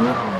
Mm-hmm.